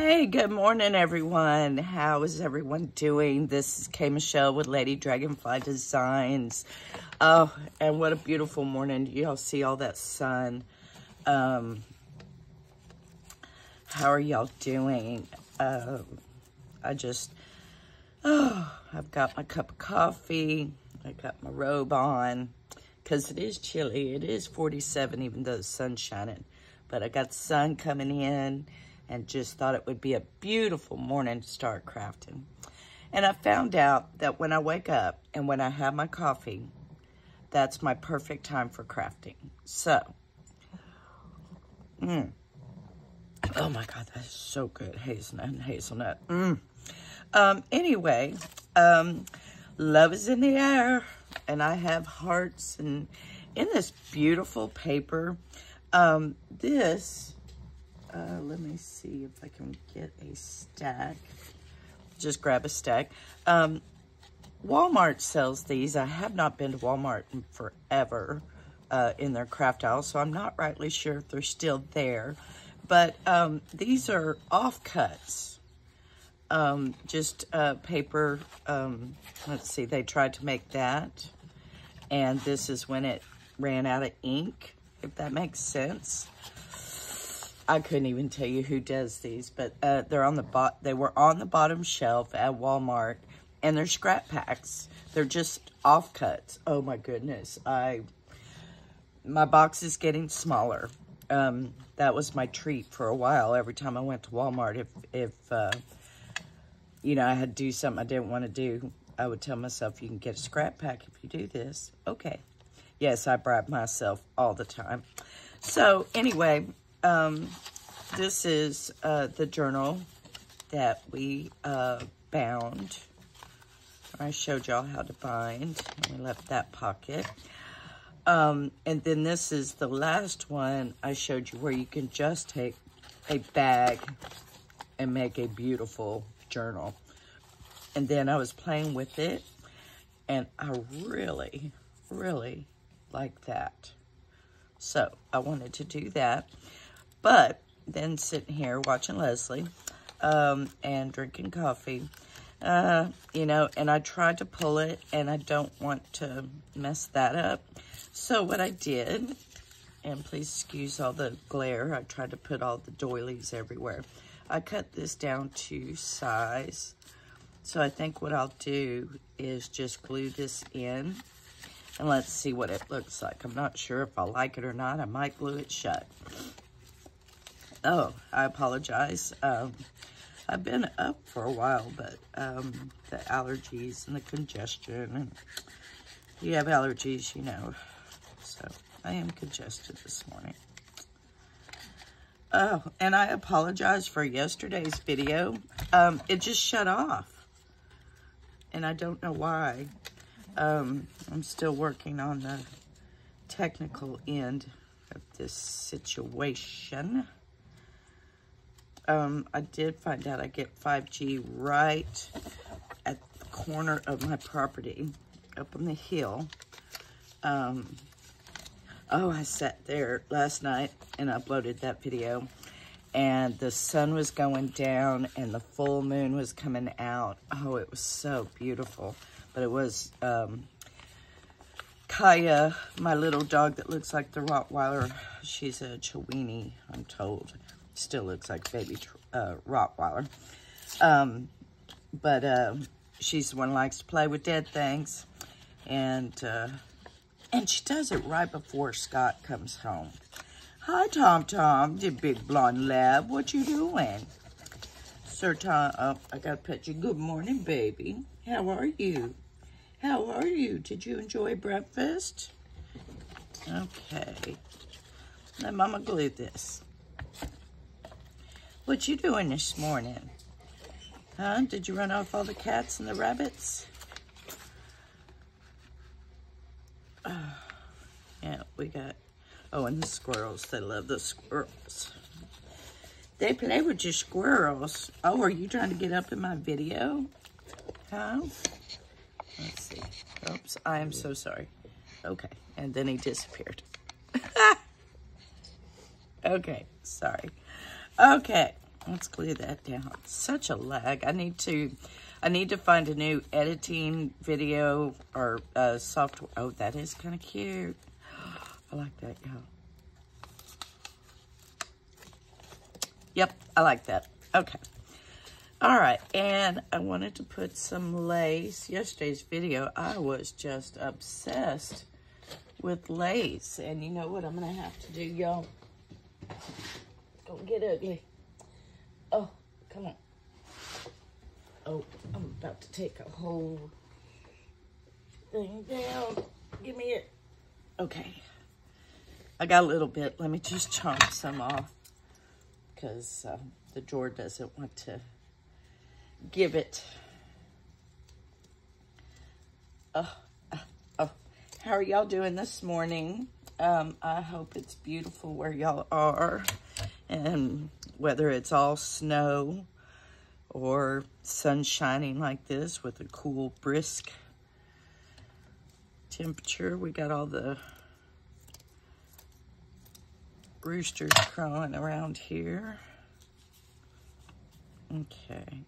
Hey, good morning, everyone. How is everyone doing? This is Kay Michelle with Lady Dragonfly Designs. Oh, and what a beautiful morning. Y'all see all that sun. Um, how are y'all doing? Uh, I just, oh, I've got my cup of coffee. I got my robe on because it is chilly. It is 47 even though the sun's shining. But I got sun coming in and just thought it would be a beautiful morning to start crafting. And I found out that when I wake up and when I have my coffee, that's my perfect time for crafting. So, mm. oh my God, that's so good. Hazelnut and hazelnut. Mm. Um, anyway, um, love is in the air and I have hearts and in this beautiful paper. Um, this uh, let me see if I can get a stack. Just grab a stack. Um, Walmart sells these. I have not been to Walmart in forever uh, in their craft aisle, so I'm not rightly sure if they're still there. But um, these are offcuts. Um, just uh, paper. Um, let's see, they tried to make that. And this is when it ran out of ink, if that makes sense. I couldn't even tell you who does these, but uh, they're on the bot. They were on the bottom shelf at Walmart, and they're scrap packs. They're just offcuts. Oh my goodness, I my box is getting smaller. Um, that was my treat for a while. Every time I went to Walmart, if if uh, you know I had to do something I didn't want to do, I would tell myself, "You can get a scrap pack if you do this." Okay. Yes, I bribe myself all the time. So anyway, um, this is uh, the journal that we uh, bound. I showed y'all how to bind. We left that pocket. Um, and then this is the last one I showed you where you can just take a bag and make a beautiful journal. And then I was playing with it and I really, really like that. So I wanted to do that. But then sitting here watching Leslie um, and drinking coffee, uh, you know, and I tried to pull it and I don't want to mess that up. So what I did, and please excuse all the glare, I tried to put all the doilies everywhere. I cut this down to size. So I think what I'll do is just glue this in and let's see what it looks like. I'm not sure if I like it or not. I might glue it shut. Oh, I apologize. Um, I've been up for a while, but um, the allergies and the congestion, and you have allergies, you know. So I am congested this morning. Oh, and I apologize for yesterday's video. Um, it just shut off. And I don't know why. Um, I'm still working on the technical end of this situation um, I did find out I get 5G right at the corner of my property up on the hill. Um, oh, I sat there last night and uploaded that video and the sun was going down and the full moon was coming out. Oh, it was so beautiful. But it was um, Kaya, my little dog that looks like the Rottweiler. She's a Chiweenie, I'm told. Still looks like baby uh, Rottweiler. Um, but uh, she's the one likes to play with dead things. And, uh, and she does it right before Scott comes home. Hi, Tom Tom, the big blonde lab. What you doing? Sir Tom, oh, I got to pet you. Good morning, baby. How are you? How are you? Did you enjoy breakfast? Okay. Let Mama glue this. What you doing this morning? Huh? Did you run off all the cats and the rabbits? Yeah, we got... Oh, and the squirrels. They love the squirrels. They play with your squirrels. Oh, are you trying to get up in my video? Huh? Let's see. Oops, I am so sorry. Okay, and then he disappeared. okay, sorry. Okay, let's glue that down. Such a lag. I need to, I need to find a new editing video or uh, software. Oh, that is kind of cute. I like that, y'all. Yep, I like that. Okay. All right, and I wanted to put some lace. Yesterday's video, I was just obsessed with lace. And you know what I'm going to have to do, y'all? Don't get ugly. Oh, come on. Oh, I'm about to take a whole thing down. Give me it. Okay. I got a little bit. Let me just chomp some off because uh, the drawer doesn't want to give it. Oh, oh. How are y'all doing this morning? Um, I hope it's beautiful where y'all are. And whether it's all snow or sun shining like this with a cool, brisk temperature. We got all the roosters crawling around here. Okay.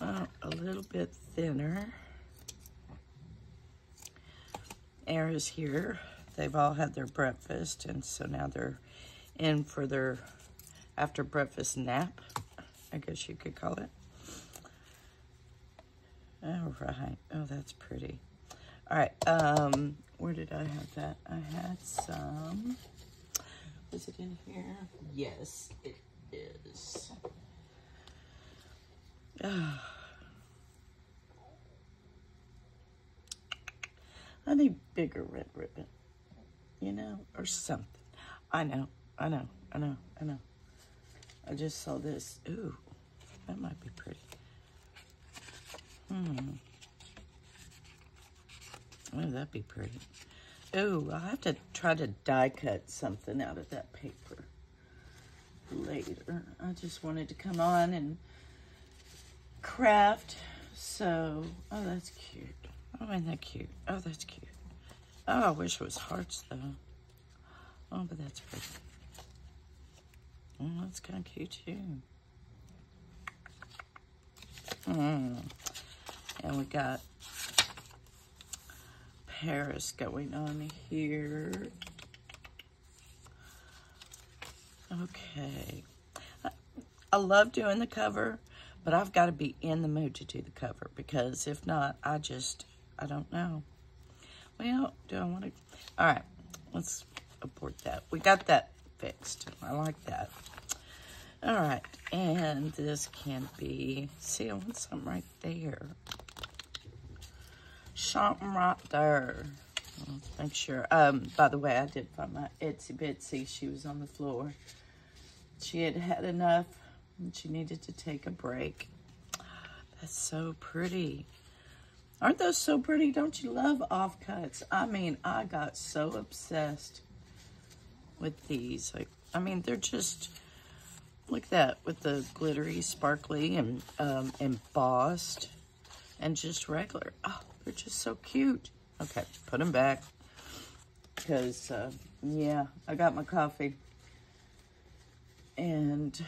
Uh, a little bit thinner. Era's here. They've all had their breakfast, and so now they're in for their after breakfast nap, I guess you could call it. All right. Oh, that's pretty. All right. Um, where did I have that? I had some. Is it in here? Yes, it is. Ah. I need bigger red ribbon, you know, or something. I know, I know, I know, I know. I just saw this. Ooh, that might be pretty. Hmm. Oh, that'd be pretty. Ooh, I'll have to try to die cut something out of that paper later. I just wanted to come on and craft. So, oh, that's cute. Oh, ain't that cute? Oh, that's cute. Oh, I wish it was hearts, though. Oh, but that's pretty. Oh, that's kind of cute, too. Mm. And we got Paris going on here. Okay. I love doing the cover, but I've got to be in the mood to do the cover because if not, I just, I don't know. Well, do I want to? All right, let's abort that. We got that fixed. I like that. All right, and this can be, see, I want something right there. Something right there. Make sure. Um, by the way, I did find my Itsy Bitsy. She was on the floor. She had had enough and she needed to take a break. That's so pretty. Aren't those so pretty? Don't you love offcuts? I mean, I got so obsessed with these. Like, I mean, they're just, look at that, with the glittery, sparkly, and um, embossed, and just regular. Oh, they're just so cute. Okay, put them back. Because, uh, yeah, I got my coffee. And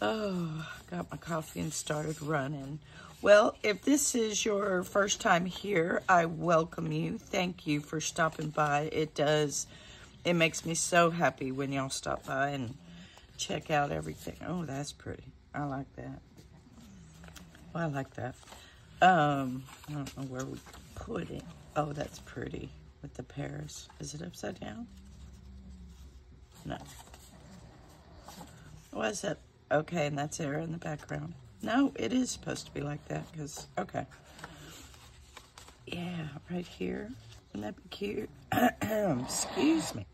Oh, got my coffee and started running. Well, if this is your first time here, I welcome you. Thank you for stopping by. It does, it makes me so happy when y'all stop by and check out everything. Oh, that's pretty. I like that. Well, I like that. Um, I don't know where we put it. Oh, that's pretty with the pears. Is it upside down? No. Why it? Okay, and that's Era in the background. No, it is supposed to be like that because, okay. Yeah, right here. Wouldn't that be cute? Excuse me.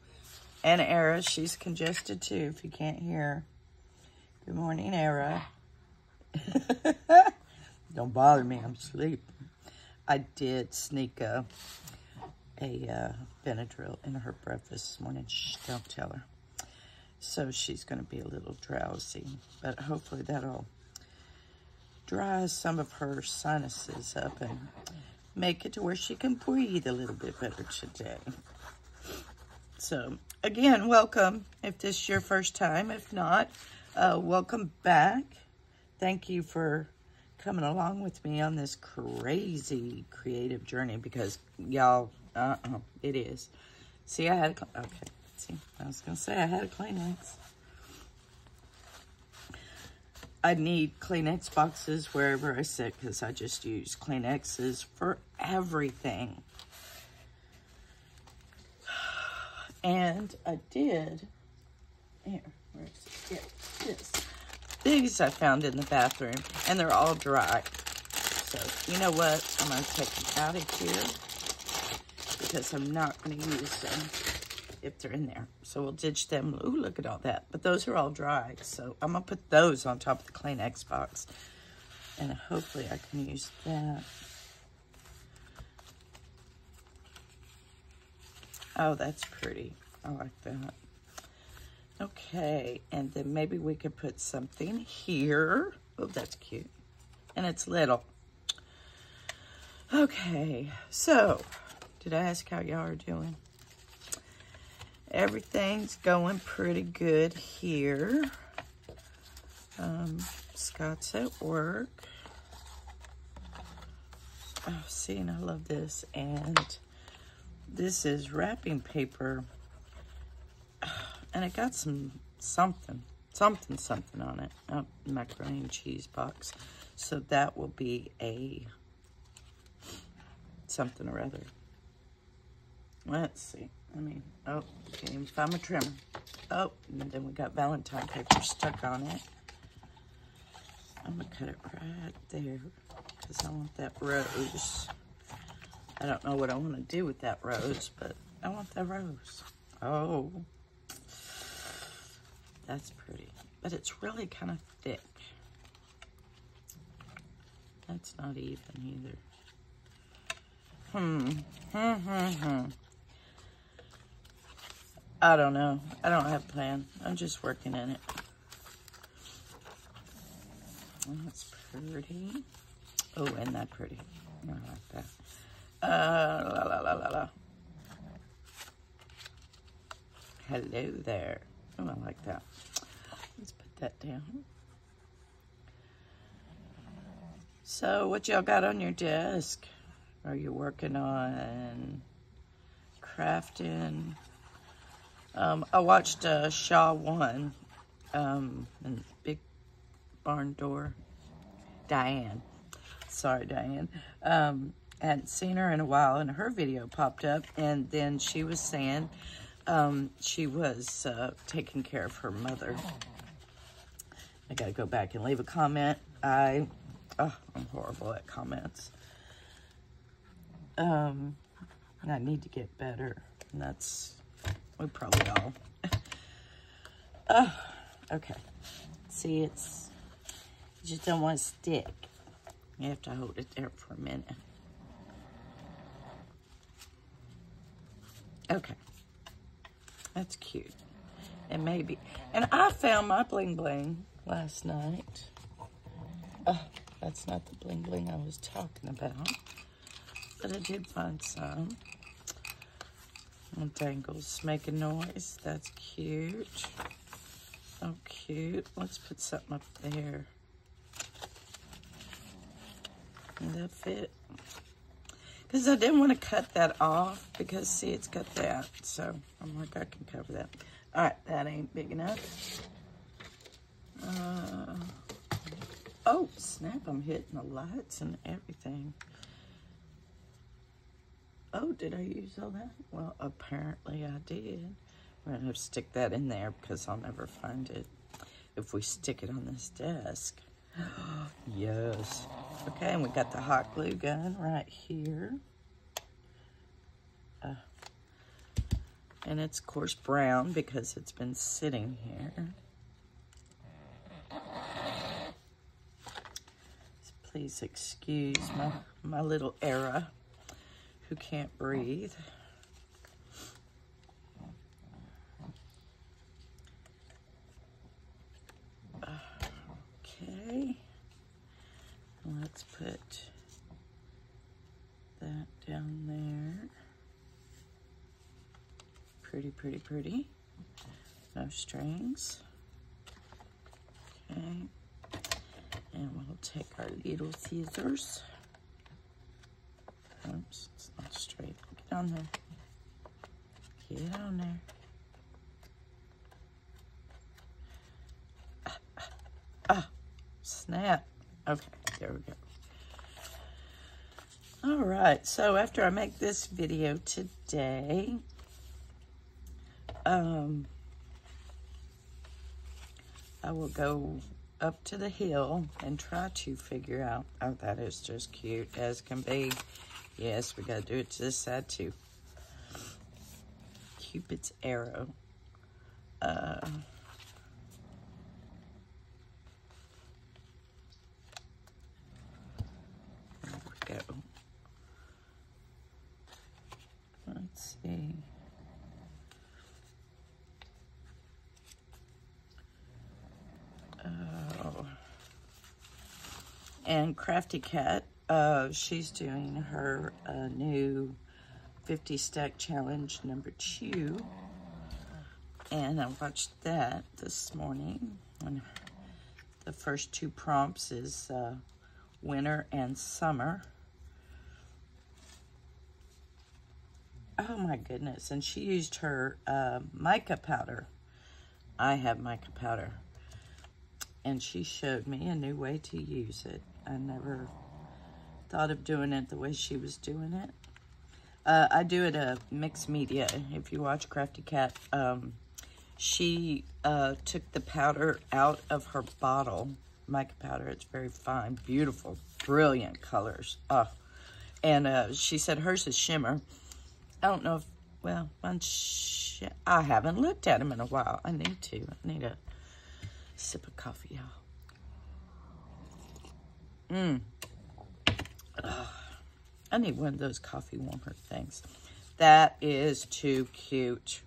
And Era, she's congested too, if you can't hear. Good morning, Era. Don't bother me, I'm asleep. I did sneak a, a uh, Benadryl in her breakfast this morning. Shh, don't tell her. So she's going to be a little drowsy, but hopefully that'll dry some of her sinuses up and make it to where she can breathe a little bit better today. So again, welcome if this is your first time. If not, uh, welcome back. Thank you for coming along with me on this crazy creative journey because y'all, uh-uh, it is. See, I had a, okay, see, I was going to say I had a Kleenex. I need Kleenex boxes wherever I sit because I just use Kleenexes for everything. And I did, here, where's? Yeah, this. These I found in the bathroom, and they're all dry. So, you know what? I'm going to take them out of here because I'm not going to use them if they're in there. So we'll ditch them. Ooh, look at all that. But those are all dry. So I'm going to put those on top of the Kleenex box. And hopefully I can use that. Oh, that's pretty. I like that. Okay, and then maybe we could put something here. Oh, that's cute. And it's little. Okay, so did I ask how y'all are doing? Everything's going pretty good here. Um, Scott's at work. Oh, see, and I love this. And this is wrapping paper. And it got some something, something, something on it. Oh, macaroni and cheese box. So that will be a something or other. Let's see. I mean, oh, can't even find my trimmer. Oh, and then we got Valentine paper stuck on it. I'm to cut it right there because I want that rose. I don't know what I want to do with that rose, but I want that rose. Oh, that's pretty. But it's really kind of thick. That's not even either. Hmm. Hmm, hmm, hmm. I don't know. I don't have a plan. I'm just working in it. That's pretty. Oh, isn't that pretty? I like that. Uh, la, la, la, la, la. Hello there. Oh, I like that. Let's put that down. So, what y'all got on your desk? Are you working on crafting? Um, I watched uh, Shaw 1 um, and Big Barn Door. Diane. Sorry, Diane. Um, hadn't seen her in a while, and her video popped up, and then she was saying um, she was uh, taking care of her mother. I got to go back and leave a comment. I, oh, I'm horrible at comments. Um, I need to get better, and that's we probably all. oh, okay. See, it's, you just don't want to stick. You have to hold it there for a minute. Okay. That's cute. And maybe, and I found my bling bling last night. Oh, that's not the bling bling I was talking about. But I did find some. And dangles making noise. That's cute. So cute. Let's put something up there. Does that fit? Because I didn't want to cut that off because, see, it's got that. So I'm like, I can cover that. All right, that ain't big enough. Uh, oh, snap, I'm hitting the lights and everything. Oh, did I use all that? Well, apparently I did. We're to have to stick that in there because I'll never find it if we stick it on this desk. Yes. Okay, and we got the hot glue gun right here. Uh, and it's, of course, brown because it's been sitting here. Please excuse my, my little era who can't breathe. Let's put that down there. pretty, pretty, pretty. No strings. Okay. And we'll take our little scissors. Oops, it's not straight. Get on there. Get on there. Snap. Okay, there we go. All right, so after I make this video today, um, I will go up to the hill and try to figure out, oh, that is just cute as can be. Yes, we got to do it to this side too. Cupid's arrow. Uh, there we go. Let's see. Oh. And Crafty Cat, uh, she's doing her uh, new 50 stack challenge number two. And I watched that this morning. And the first two prompts is uh, winter and summer. Oh my goodness. And she used her uh, mica powder. I have mica powder. And she showed me a new way to use it. I never thought of doing it the way she was doing it. Uh, I do it a mixed media. If you watch Crafty Cat, um, she uh, took the powder out of her bottle. Mica powder. It's very fine, beautiful, brilliant colors. Oh. And uh, she said hers is shimmer. I don't know if, well, I haven't looked at them in a while. I need to. I need a sip of coffee, y'all. Mmm. I need one of those coffee warmer things. That is too cute.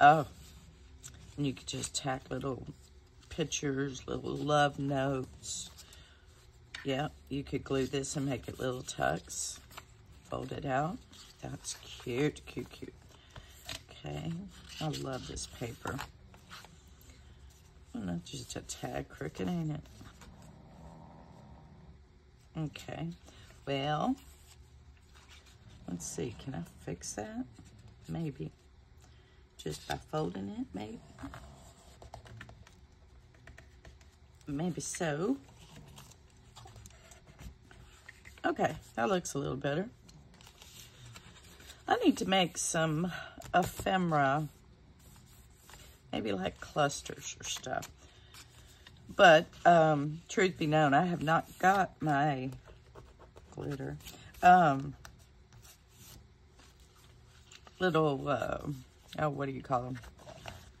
Oh, and you could just tack little pictures, little love notes. Yeah, you could glue this and make it little tucks. Fold it out. That's cute, cute, cute. Okay, I love this paper. Not just a tad crooked, ain't it? Okay, well, let's see, can I fix that? Maybe. Just by folding it, maybe. Maybe so. Okay, that looks a little better. I need to make some ephemera, maybe like clusters or stuff. But, um, truth be known, I have not got my glitter. Um, little, uh, oh, what do you call them?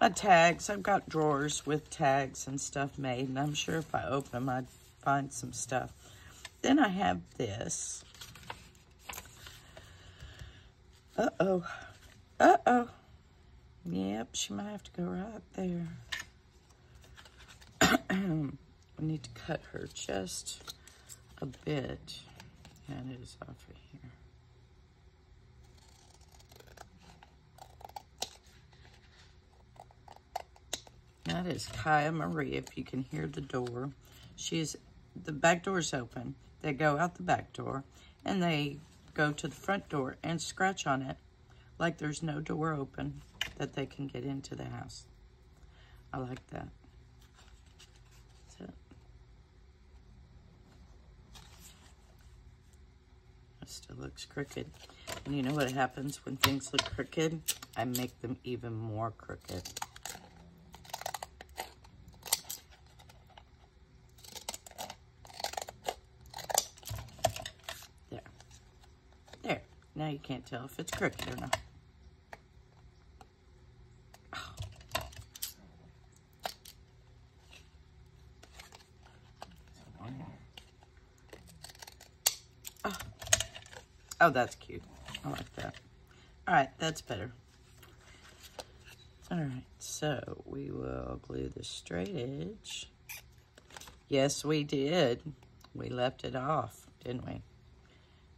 My tags. I've got drawers with tags and stuff made, and I'm sure if I open them, I'd find some stuff. Then I have this. Uh-oh. Uh-oh. Yep, she might have to go right there. I need to cut her just a bit. And it is off of here. That is Kaya Marie, if you can hear the door. She's, the back door is open. They go out the back door, and they go to the front door and scratch on it like there's no door open that they can get into the house. I like that. It still looks crooked. And you know what happens when things look crooked? I make them even more crooked. There. There. Now you can't tell if it's crooked or not. Oh, that's cute. I like that. All right, that's better. All right, so we will glue the straight edge. Yes, we did. We left it off, didn't we?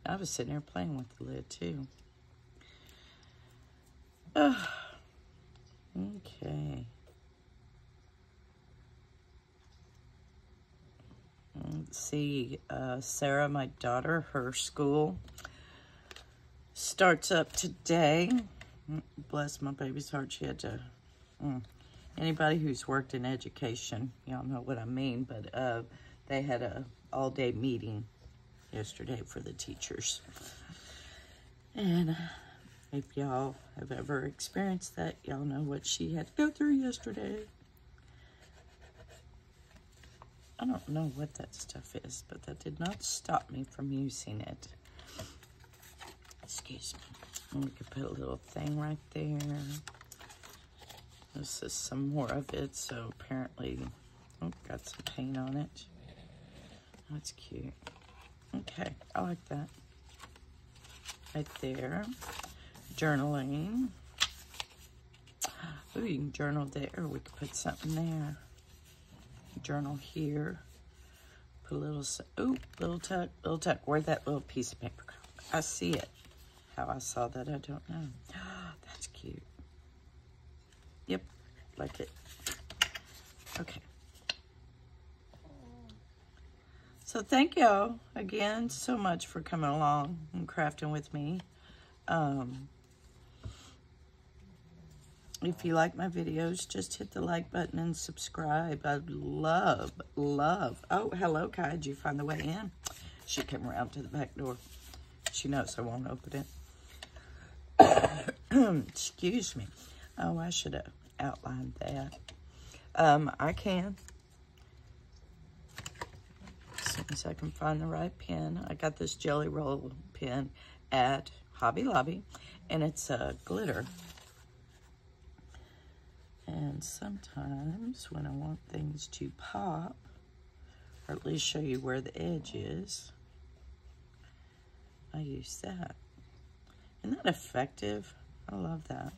I was sitting there playing with the lid, too. Oh, okay. Let's see, uh, Sarah, my daughter, her school starts up today. Bless my baby's heart, she had to... Mm. Anybody who's worked in education, y'all know what I mean, but uh, they had a all-day meeting yesterday for the teachers. And if y'all have ever experienced that, y'all know what she had to go through yesterday. I don't know what that stuff is, but that did not stop me from using it. Excuse me. We could put a little thing right there. This is some more of it, so apparently, oh, got some paint on it. That's cute. Okay, I like that. Right there. Journaling. Ooh, you can journal there. We could put something there. Journal here. Put a little, ooh, little tuck, little tuck. Where'd that little piece of paper go? I see it. How I saw that, I don't know. That's cute. Yep, like it. Okay. So thank y'all again so much for coming along and crafting with me. Um, if you like my videos, just hit the like button and subscribe. I love, love. Oh, hello, Kai. Did you find the way in? She came around to the back door. She knows I won't open it. Excuse me. Oh, I should have outlined that. Um, I can As soon as I can find the right pen. I got this Gelly Roll pen at Hobby Lobby, and it's a glitter. And sometimes when I want things to pop, or at least show you where the edge is, I use that. Isn't that effective? I love that.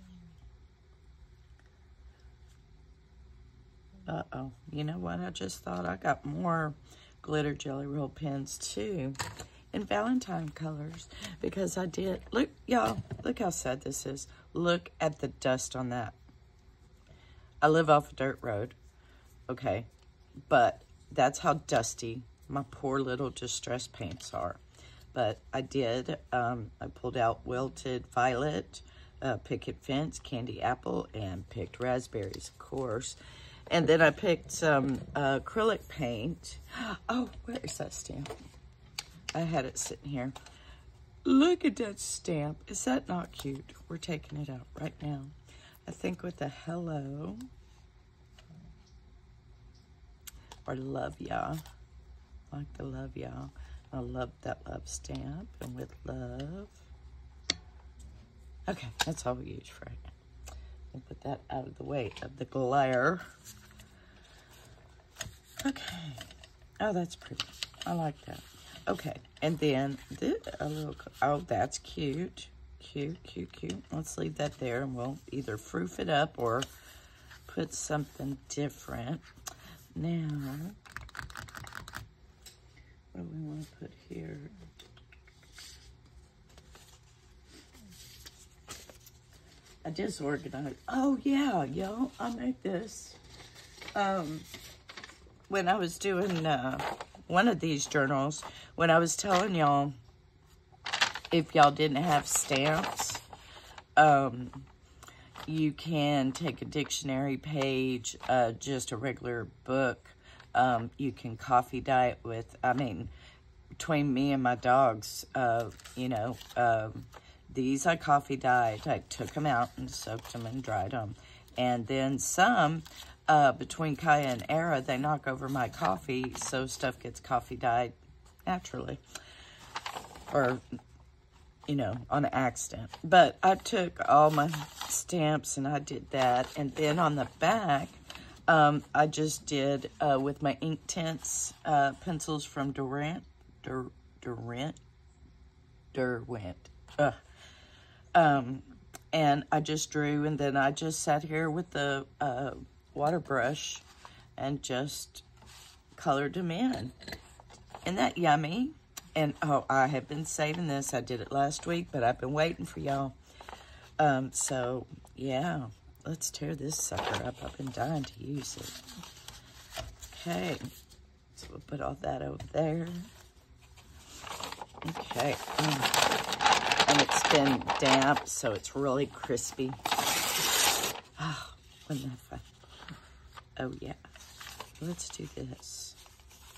Uh-oh. You know what? I just thought I got more glitter Gelly Roll pens too in Valentine colors because I did. Look, y'all, look how sad this is. Look at the dust on that. I live off a dirt road, okay? But that's how dusty my poor little distress paints are. But I did, um, I pulled out Wilted Violet, uh, Picket Fence, Candy Apple, and picked raspberries, of course. And then I picked some uh, acrylic paint. Oh, where is that stamp? I had it sitting here. Look at that stamp. Is that not cute? We're taking it out right now. I think with the hello or love ya. Like the love y'all. I love that love stamp and with love. Okay, that's all we use for right now. We'll put that out of the way of the glare. Okay. Oh, that's pretty. I like that. Okay, and then this, a little, oh, that's cute. Cute, cute, cute. Let's leave that there, and we'll either froof it up or put something different. Now, what do we want to put here? I disorganized. Oh, yeah, yo, I made this. Um, when I was doing uh, one of these journals, when I was telling y'all if y'all didn't have stamps, um, you can take a dictionary page, uh, just a regular book. Um, you can coffee dye it with, I mean, between me and my dogs, uh, you know, um, these I coffee dyed. I took them out and soaked them and dried them. And then some, uh, between Kaya and Era, they knock over my coffee, so stuff gets coffee dyed naturally. Or, you know, on accident. But I took all my stamps and I did that. And then on the back, um, I just did uh, with my Inktense uh, pencils from Durant, Dur, Durant, Derwent. Ugh. Um, and I just drew, and then I just sat here with the uh, water brush and just colored them in. Isn't that yummy? And, oh, I have been saving this. I did it last week, but I've been waiting for y'all. Um, so, yeah, let's tear this sucker up. I've been dying to use it. Okay, so we'll put all that over there. Okay, mm. Been damp, so it's really crispy. Oh, wasn't that fun? Oh yeah, let's do this.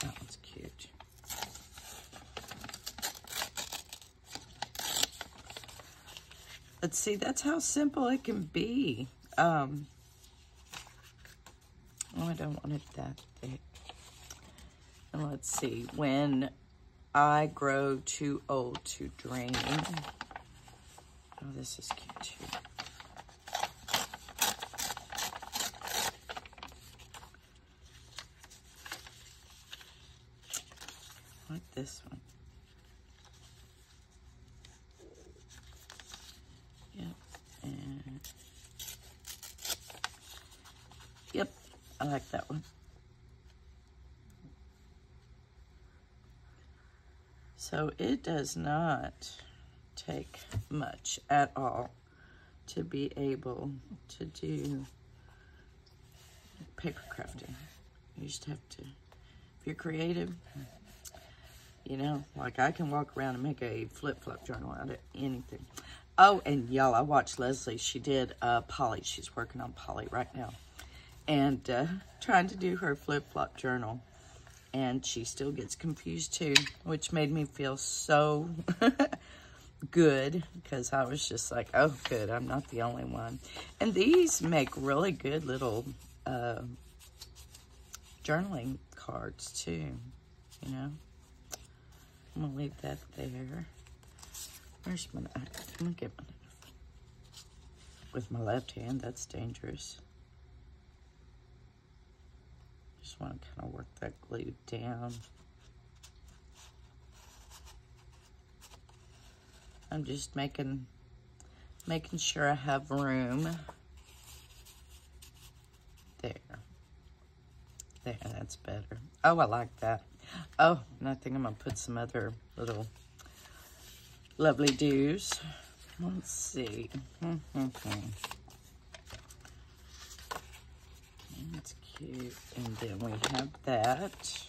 That one's cute. Let's see, that's how simple it can be. Um, oh, I don't want it that thick. And let's see, when I grow too old to drain. Oh, this is cute too. like this one. Yep, I like that one. So it does not take much at all to be able to do paper crafting. You just have to, if you're creative, you know, like I can walk around and make a flip-flop journal out of anything. Oh, and y'all, I watched Leslie. She did uh, Polly. She's working on Polly right now and uh, trying to do her flip-flop journal. And she still gets confused too, which made me feel so good because I was just like, oh, good, I'm not the only one. And these make really good little uh, journaling cards too, you know. I'm going to leave that there. Where's my knife? I'm going to get my knife. With my left hand, that's dangerous. Just want to kind of work that glue down. I'm just making making sure I have room. There. There, that's better. Oh, I like that. Oh, and I think I'm going to put some other little lovely doos. Let's see. That's cute. And then we have that.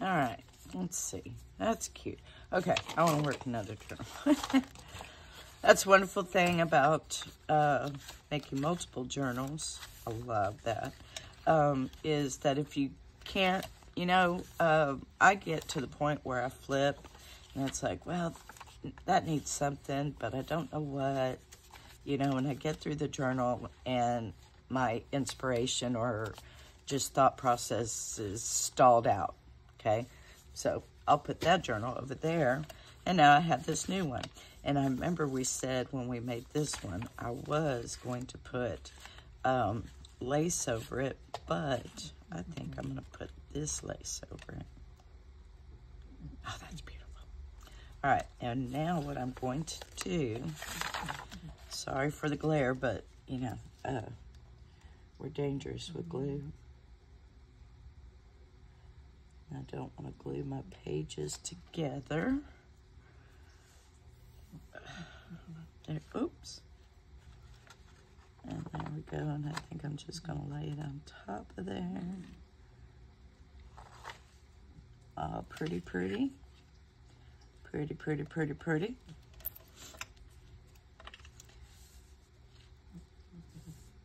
All right, let's see. That's cute. Okay, I want to work another journal. That's wonderful thing about uh, making multiple journals. I love that. Um, is that if you can't, you know, uh, I get to the point where I flip and it's like, well, that needs something, but I don't know what, you know, and I get through the journal and my inspiration or just thought process is stalled out, okay? So I'll put that journal over there. And now I have this new one. And I remember we said when we made this one, I was going to put um, lace over it, but I think I'm going to put this lace over it. Oh, that's beautiful. All right, and now what I'm going to do, sorry for the glare, but, you know, uh, we're dangerous with glue. I don't want to glue my pages together. There, oops. And there we go, and I think I'm just going to lay it on top of there. Oh, pretty, pretty. Pretty, pretty, pretty, pretty.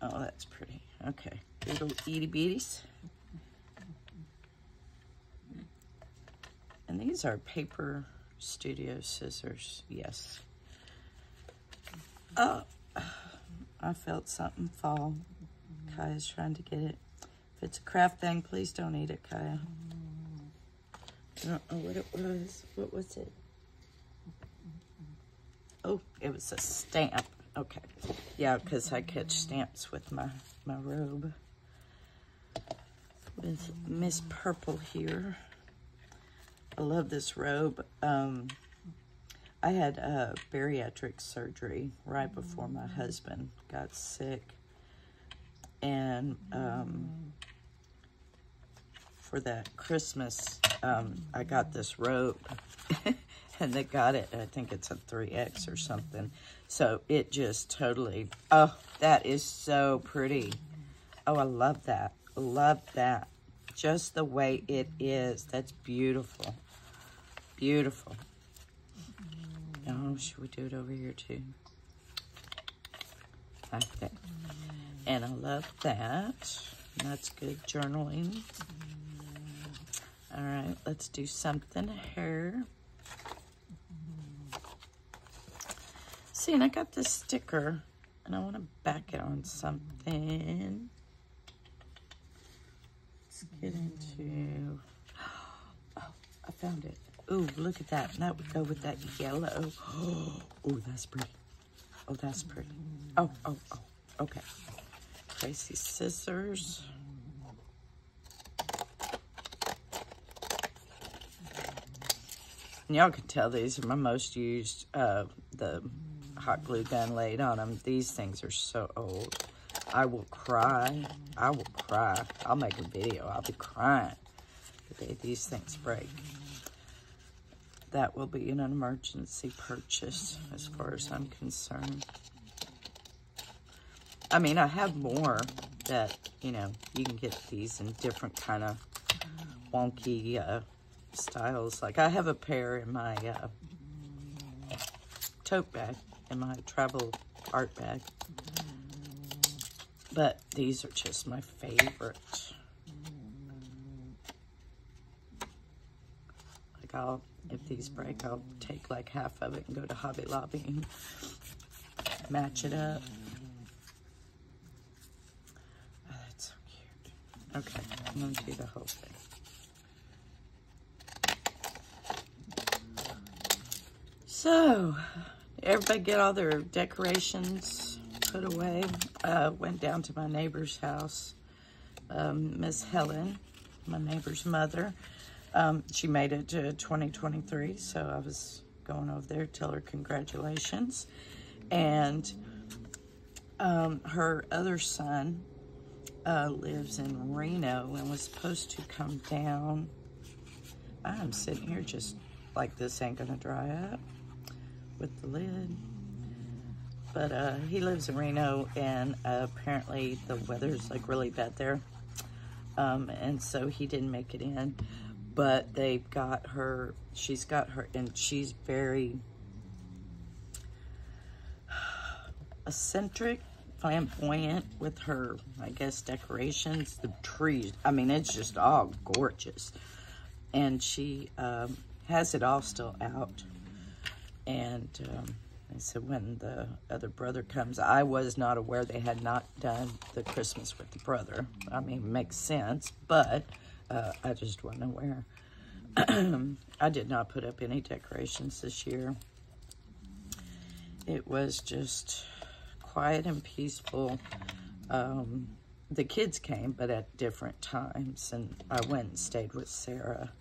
Oh, that's pretty. Okay, little itty bitties. And these are paper studio scissors, yes. Oh, I felt something fall. Kaya's trying to get it. If it's a craft thing, please don't eat it, Kaya. I don't know what it was. What was it? Oh, it was a stamp. Okay. Yeah, because I catch stamps with my, my robe. With Miss Purple here. I love this robe. Um, I had a bariatric surgery right before my husband got sick. And um, for that Christmas, um, I got this robe. and they got it, I think it's a 3X or something. So it just totally, oh, that is so pretty. Oh, I love that. Love that. Just the way it is. That's beautiful. Beautiful. Oh, should we do it over here too? Like that. And I love that. That's good journaling. All right, let's do something here. See, and I got this sticker, and I want to back it on something. Let's get into... Oh, I found it. Ooh, look at that. That would go with that yellow. Oh, that's pretty. Oh, that's pretty. Oh, oh, oh. Okay. Tracy scissors. Y'all can tell these are my most used, uh, the hot glue gun laid on them. These things are so old. I will cry. I will cry. I'll make a video. I'll be crying the day these things break. That will be an emergency purchase as far as I'm concerned. I mean, I have more that, you know, you can get these in different kind of wonky uh, styles. Like I have a pair in my uh, tote bag, in my travel art bag. But these are just my favorite. Like I'll, if these break, I'll take like half of it and go to Hobby Lobby and match it up. Oh, that's so cute. Okay, I'm gonna do the whole thing. So, everybody get all their decorations put away. Uh, went down to my neighbor's house, um, Miss Helen, my neighbor's mother. Um, she made it to 2023, so I was going over there tell her congratulations. And um, her other son uh, lives in Reno and was supposed to come down. I'm sitting here just like this ain't gonna dry up with the lid. But uh, he lives in Reno, and uh, apparently the weather's like really bad there. Um, and so he didn't make it in. But they've got her, she's got her, and she's very eccentric, flamboyant with her, I guess, decorations. The trees, I mean, it's just all gorgeous. And she um, has it all still out and um, I said, when the other brother comes, I was not aware they had not done the Christmas with the brother. I mean, makes sense, but uh, I just wasn't aware. I did not put up any decorations this year. It was just quiet and peaceful. Um, the kids came, but at different times, and I went and stayed with Sarah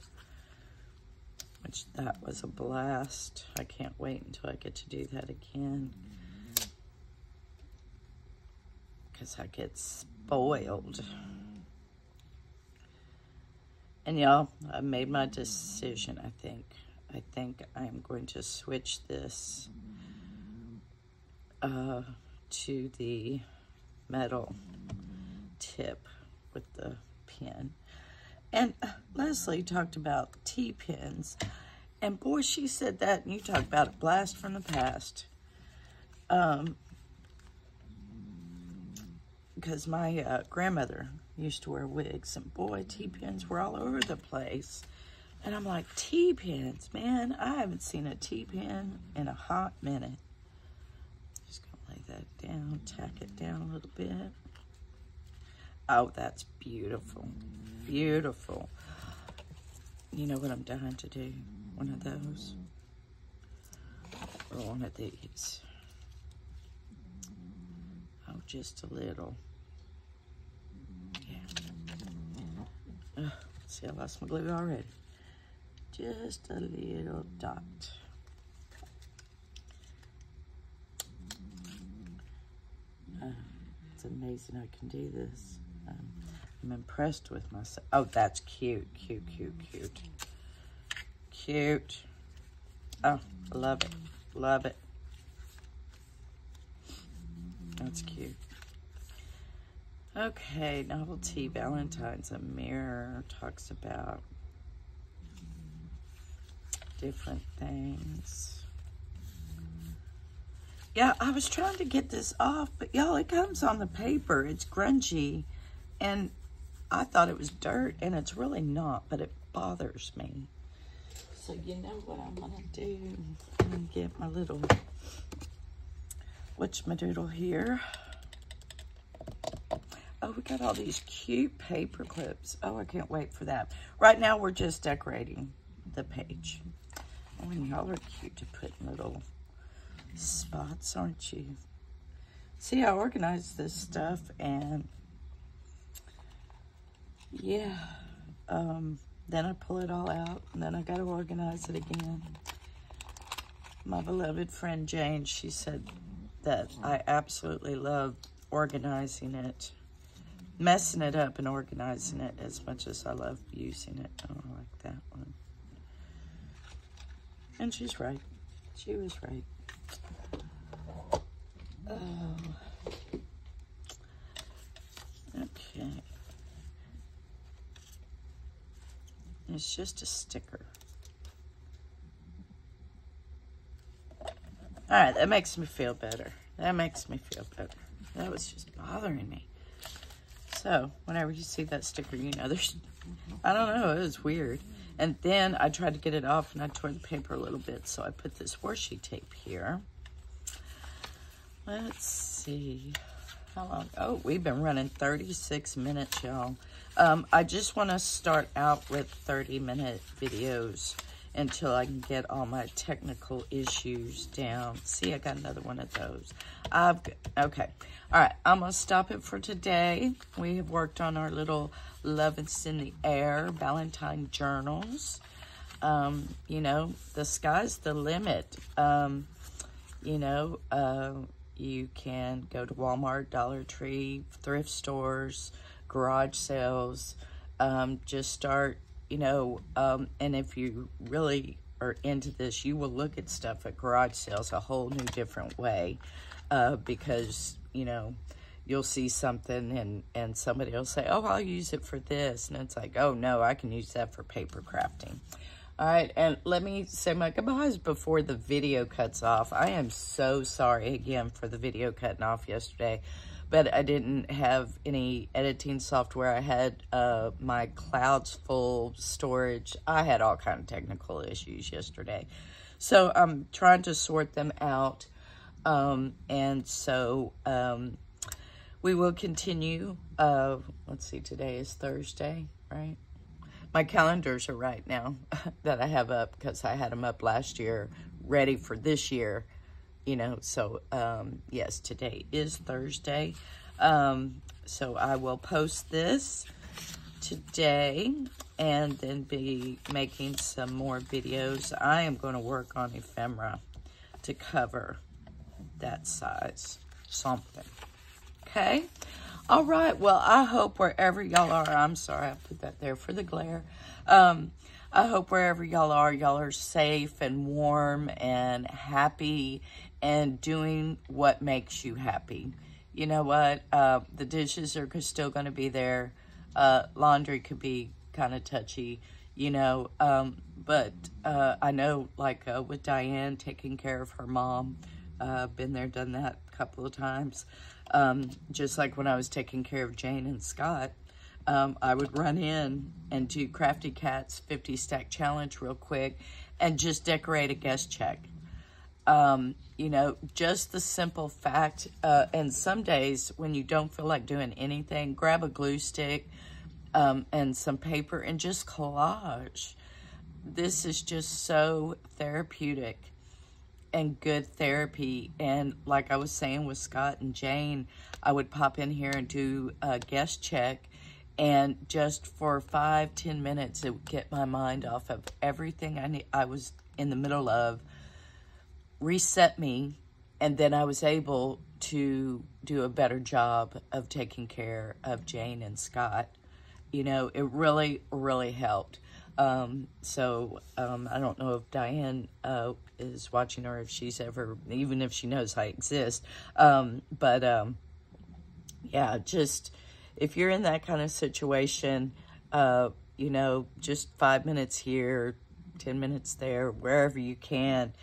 which that was a blast. I can't wait until I get to do that again. Because I get spoiled. And y'all, I made my decision, I think. I think I'm going to switch this uh, to the metal tip with the pin. And uh, Leslie talked about T-pins. And boy, she said that, and you talk about a blast from the past. Um, because my uh, grandmother used to wear wigs, and boy, T-pins were all over the place. And I'm like, T-pins, man, I haven't seen a T-pin in a hot minute. Just gonna lay that down, tack it down a little bit. Oh, that's beautiful beautiful. You know what I'm dying to do? One of those. Or one of these. Oh, just a little. See, I lost my glue already. Just a little dot. Uh, it's amazing I can do this. Um, I'm impressed with myself. Oh, that's cute, cute, cute, cute. Cute. Oh, love it. Love it. That's cute. Okay, Novelty Valentine's A Mirror talks about different things. Yeah, I was trying to get this off, but y'all, it comes on the paper. It's grungy, and I thought it was dirt, and it's really not, but it bothers me. So you know what I'm gonna do? I'm gonna get my little whatchamadoodle here. Oh, we got all these cute paper clips. Oh, I can't wait for that. Right now, we're just decorating the page. Oh, and y'all are cute to put in little spots, aren't you? See, I organized this stuff, and yeah, um, then I pull it all out, and then I got to organize it again. My beloved friend Jane, she said that I absolutely love organizing it messing it up and organizing it as much as I love using it. I don't like that one. And she's right. She was right. Oh. Okay. It's just a sticker. All right, that makes me feel better. That makes me feel better. That was just bothering me. So whenever you see that sticker, you know there's, I don't know, it was weird. And then I tried to get it off and I tore the paper a little bit. So I put this washi tape here. Let's see. How long? Oh, we've been running 36 minutes, y'all. Um, I just want to start out with 30 minute videos until I can get all my technical issues down. See, I got another one of those. I've okay. All right, I'm to stop it for today. We have worked on our little Love is in the Air Valentine journals. Um, you know, the sky's the limit. Um, you know, uh, you can go to Walmart, Dollar Tree, thrift stores, garage sales. Um, just start you know, um, and if you really are into this, you will look at stuff at garage sales a whole new different way uh, because, you know, you'll see something and, and somebody will say, oh, I'll use it for this. And it's like, oh, no, I can use that for paper crafting. All right, and let me say my goodbyes before the video cuts off. I am so sorry again for the video cutting off yesterday but I didn't have any editing software. I had uh, my clouds full storage. I had all kind of technical issues yesterday. So I'm trying to sort them out. Um, and so um, we will continue. Uh, let's see, today is Thursday, right? My calendars are right now that I have up because I had them up last year, ready for this year you know, so um, yes, today is Thursday. Um, so I will post this today and then be making some more videos. I am going to work on ephemera to cover that size something. Okay? All right. Well, I hope wherever y'all are, I'm sorry I put that there for the glare. Um, I hope wherever y'all are, y'all are safe and warm and happy and doing what makes you happy. You know what? Uh, the dishes are still going to be there. Uh, laundry could be kind of touchy, you know. Um, but uh, I know, like uh, with Diane taking care of her mom, uh, been there, done that a couple of times. Um, just like when I was taking care of Jane and Scott, um, I would run in and do Crafty Cats 50 Stack Challenge real quick and just decorate a guest check. Um, you know, just the simple fact, uh, and some days when you don't feel like doing anything, grab a glue stick um, and some paper and just collage. This is just so therapeutic and good therapy. And like I was saying with Scott and Jane, I would pop in here and do a guest check and just for five, ten minutes, it would get my mind off of everything I, need, I was in the middle of, reset me, and then I was able to do a better job of taking care of Jane and Scott. You know, it really, really helped. Um, so um, I don't know if Diane uh, is watching or if she's ever, even if she knows I exist. Um, but um, yeah, just if you're in that kind of situation, uh, you know, just five minutes here, 10 minutes there, wherever you can,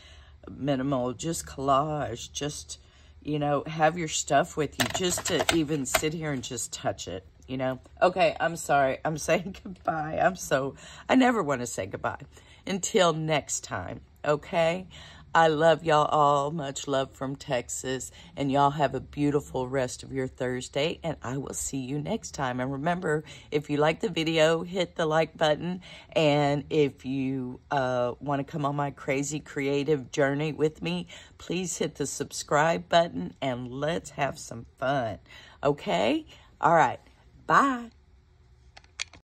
minimal, just collage, just, you know, have your stuff with you just to even sit here and just touch it you know? Okay, I'm sorry. I'm saying goodbye. I'm so, I never want to say goodbye. Until next time, okay? I love y'all all. Much love from Texas. And y'all have a beautiful rest of your Thursday. And I will see you next time. And remember, if you like the video, hit the like button. And if you uh, want to come on my crazy creative journey with me, please hit the subscribe button and let's have some fun. Okay? All right. Bye.